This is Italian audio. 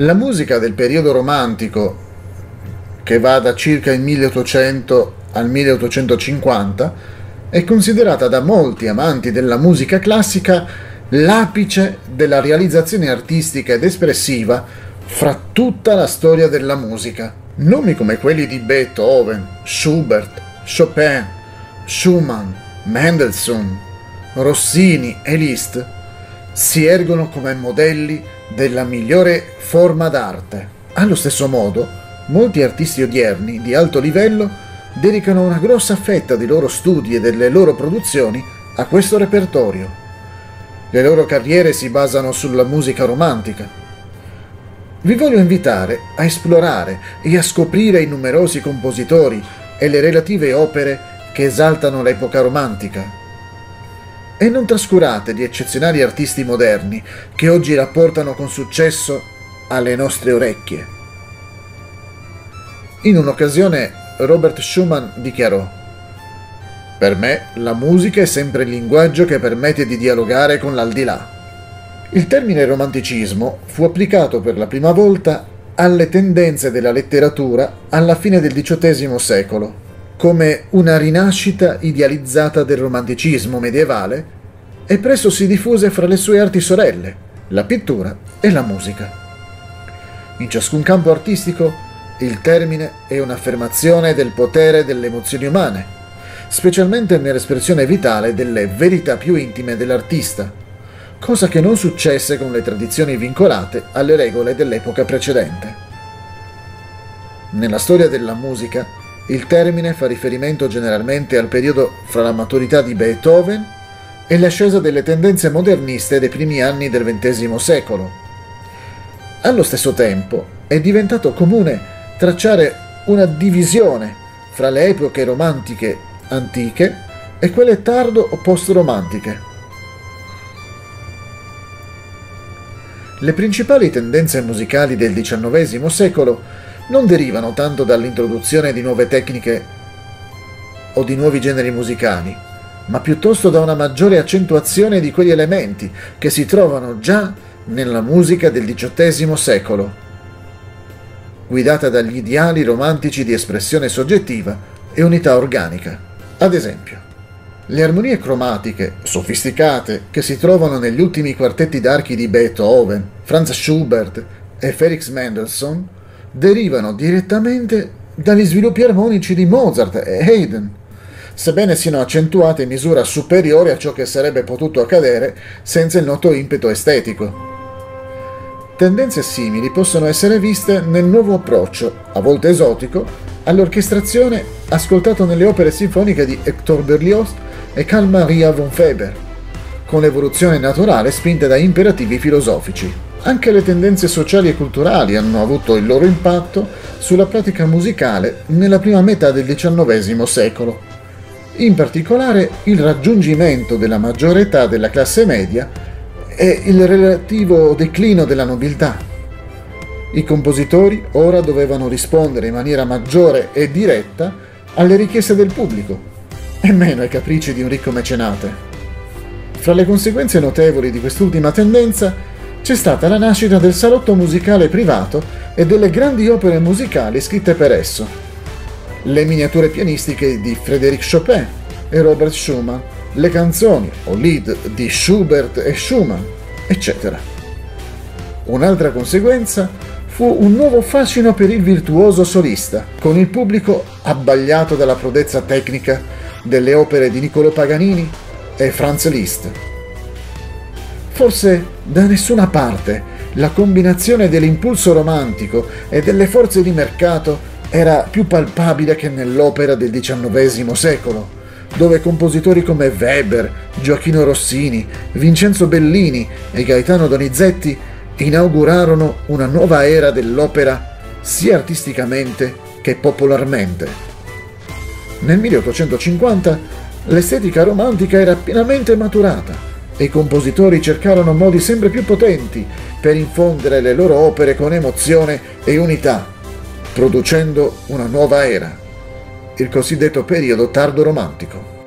La musica del periodo romantico, che va da circa il 1800 al 1850, è considerata da molti amanti della musica classica l'apice della realizzazione artistica ed espressiva fra tutta la storia della musica. Nomi come quelli di Beethoven, Schubert, Chopin, Schumann, Mendelssohn, Rossini e Liszt si ergono come modelli della migliore forma d'arte. Allo stesso modo, molti artisti odierni di alto livello dedicano una grossa fetta dei loro studi e delle loro produzioni a questo repertorio. Le loro carriere si basano sulla musica romantica. Vi voglio invitare a esplorare e a scoprire i numerosi compositori e le relative opere che esaltano l'epoca romantica e non trascurate gli eccezionali artisti moderni che oggi rapportano con successo alle nostre orecchie. In un'occasione Robert Schumann dichiarò Per me la musica è sempre il linguaggio che permette di dialogare con l'aldilà. Il termine romanticismo fu applicato per la prima volta alle tendenze della letteratura alla fine del XVIII secolo come una rinascita idealizzata del romanticismo medievale e presto si diffuse fra le sue arti sorelle, la pittura e la musica. In ciascun campo artistico il termine è un'affermazione del potere delle emozioni umane, specialmente nell'espressione vitale delle verità più intime dell'artista, cosa che non successe con le tradizioni vincolate alle regole dell'epoca precedente. Nella storia della musica, il termine fa riferimento generalmente al periodo fra la maturità di Beethoven e l'ascesa delle tendenze moderniste dei primi anni del XX secolo. Allo stesso tempo è diventato comune tracciare una divisione fra le epoche romantiche antiche e quelle tardo o post-romantiche. Le principali tendenze musicali del XIX secolo non derivano tanto dall'introduzione di nuove tecniche o di nuovi generi musicali, ma piuttosto da una maggiore accentuazione di quegli elementi che si trovano già nella musica del XVIII secolo, guidata dagli ideali romantici di espressione soggettiva e unità organica. Ad esempio, le armonie cromatiche sofisticate che si trovano negli ultimi quartetti d'archi di Beethoven, Franz Schubert e Felix Mendelssohn derivano direttamente dagli sviluppi armonici di Mozart e Haydn, sebbene siano accentuate in misura superiore a ciò che sarebbe potuto accadere senza il noto impeto estetico. Tendenze simili possono essere viste nel nuovo approccio, a volte esotico, all'orchestrazione ascoltato nelle opere sinfoniche di Hector Berlioz e Carl Maria von Weber, con l'evoluzione naturale spinta da imperativi filosofici. Anche le tendenze sociali e culturali hanno avuto il loro impatto sulla pratica musicale nella prima metà del XIX secolo. In particolare il raggiungimento della maggiore età della classe media e il relativo declino della nobiltà. I compositori ora dovevano rispondere in maniera maggiore e diretta alle richieste del pubblico e meno ai capricci di un ricco mecenate. Fra le conseguenze notevoli di quest'ultima tendenza c'è stata la nascita del salotto musicale privato e delle grandi opere musicali scritte per esso. Le miniature pianistiche di Frédéric Chopin e Robert Schumann, le canzoni o lead di Schubert e Schumann, eccetera. Un'altra conseguenza fu un nuovo fascino per il virtuoso solista, con il pubblico abbagliato dalla prodezza tecnica delle opere di Niccolò Paganini e Franz Liszt. Forse da nessuna parte la combinazione dell'impulso romantico e delle forze di mercato era più palpabile che nell'opera del XIX secolo, dove compositori come Weber, Gioacchino Rossini, Vincenzo Bellini e Gaetano Donizetti inaugurarono una nuova era dell'opera sia artisticamente che popolarmente. Nel 1850 l'estetica romantica era pienamente maturata e i compositori cercarono modi sempre più potenti per infondere le loro opere con emozione e unità, producendo una nuova era, il cosiddetto periodo tardo romantico.